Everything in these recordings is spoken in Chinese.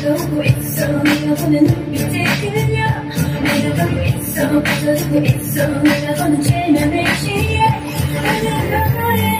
내려가고 있어 내가 보는 눈빛에 그려 내려가고 있어 빠져들고 있어 내가 보는 최면의 시에 나는 너의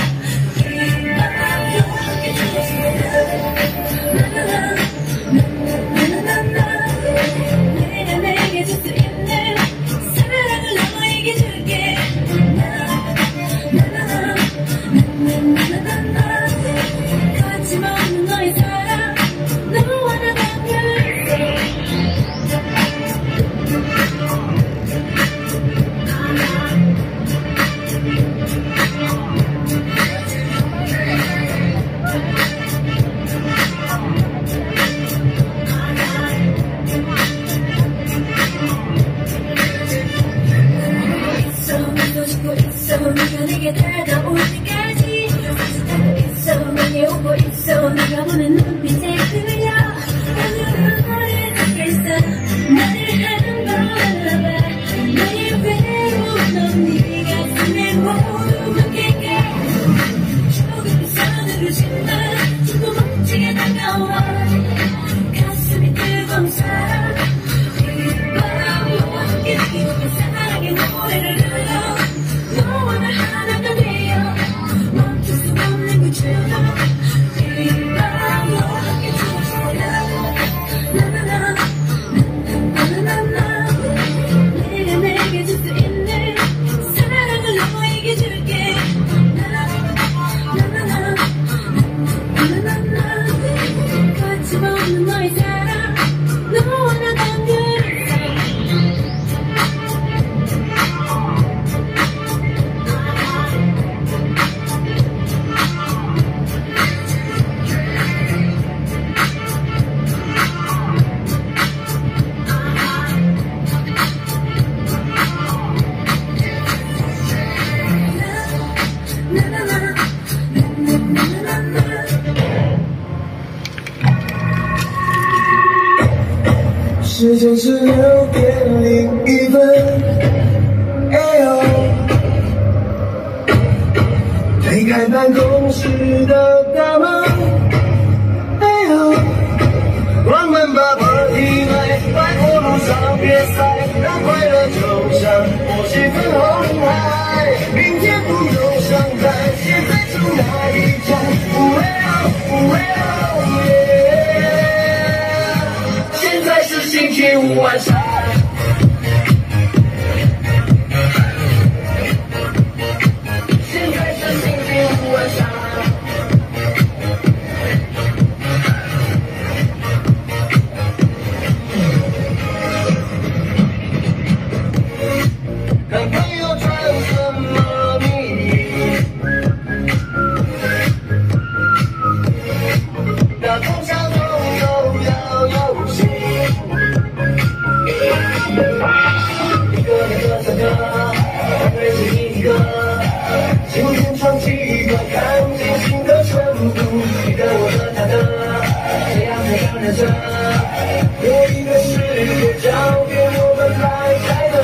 Traveling, traveling. noise. 时间是六点零一分，哎呦！推开办公室的大门，哎呦！我们把问题埋，快活路上别塞，让快乐就像火星分红海。nenhuma já. 只你一个，今天闯几个看尽心的程度，你的、我的、他的，谁样再上人家？另一个世界交给我们来开拓，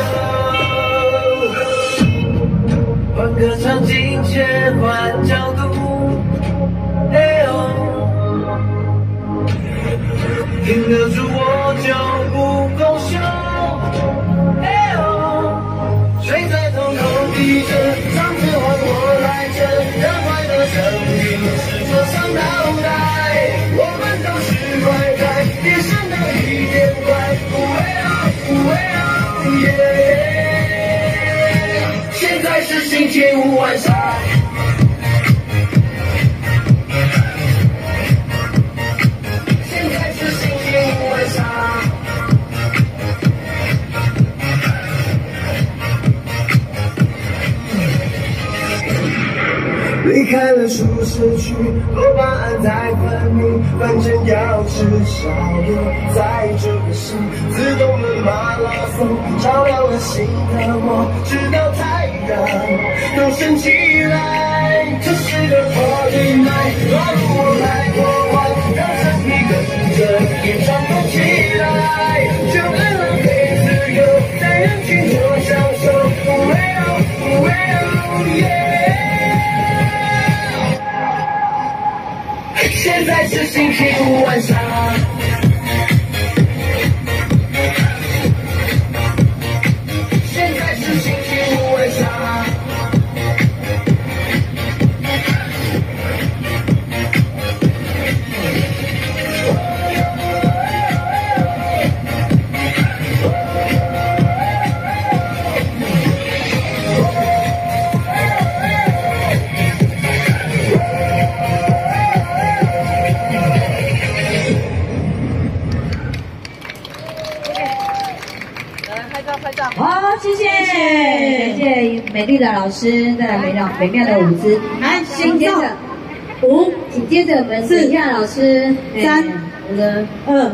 换个场景，切换角度，哎呦，停得住我就不。星期五晚上现在是星期五晚上离开了舒适区我怕爱太分明反正要吃宵夜在这个心自动的马拉松照亮了心的我直到他阳都升起来。这是个 party night，抓住我来破坏，让身体跟着演唱动起来，就爱浪费自由，在人群中享受。Well, well, yeah。现在是星期五晚上。好，谢谢，感谢美丽的老师带来美妙美妙的舞姿。来，紧接着五，紧接着我们沈亚老师，三我的二。